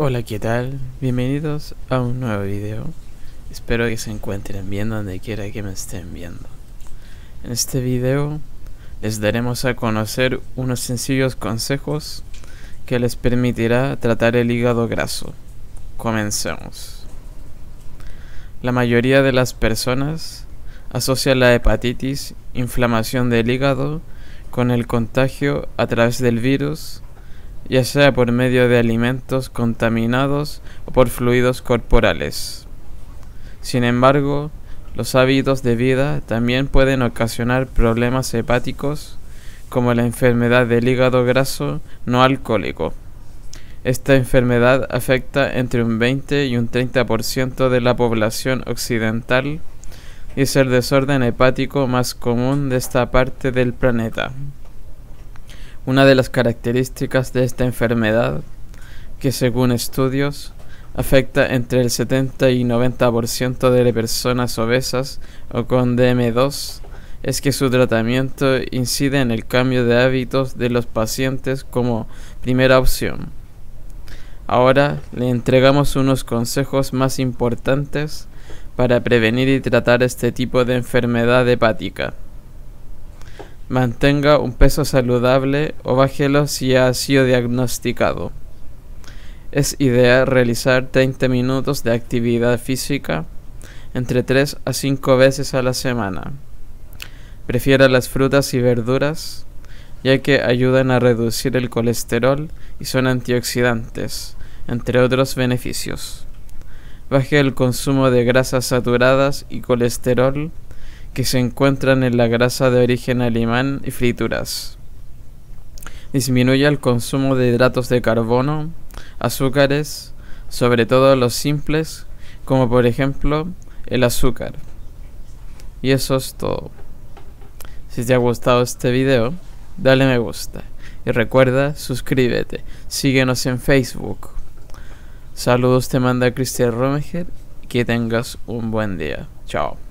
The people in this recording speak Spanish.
Hola, ¿qué tal? Bienvenidos a un nuevo video. Espero que se encuentren bien donde quiera que me estén viendo. En este video les daremos a conocer unos sencillos consejos que les permitirá tratar el hígado graso. Comencemos. La mayoría de las personas asocia la hepatitis, inflamación del hígado, con el contagio a través del virus ya sea por medio de alimentos contaminados o por fluidos corporales. Sin embargo, los hábitos de vida también pueden ocasionar problemas hepáticos como la enfermedad del hígado graso no alcohólico. Esta enfermedad afecta entre un 20 y un 30% de la población occidental y es el desorden hepático más común de esta parte del planeta. Una de las características de esta enfermedad, que según estudios afecta entre el 70 y 90% de personas obesas o con DM2, es que su tratamiento incide en el cambio de hábitos de los pacientes como primera opción. Ahora le entregamos unos consejos más importantes para prevenir y tratar este tipo de enfermedad hepática. Mantenga un peso saludable o bájelo si ha sido diagnosticado. Es ideal realizar 30 minutos de actividad física entre 3 a 5 veces a la semana. Prefiera las frutas y verduras ya que ayudan a reducir el colesterol y son antioxidantes, entre otros beneficios. Baje el consumo de grasas saturadas y colesterol que se encuentran en la grasa de origen alemán y frituras. Disminuye el consumo de hidratos de carbono, azúcares, sobre todo los simples, como por ejemplo el azúcar. Y eso es todo. Si te ha gustado este video, dale me gusta. Y recuerda, suscríbete. Síguenos en Facebook. Saludos te manda Cristian Romeger que tengas un buen día. Chao.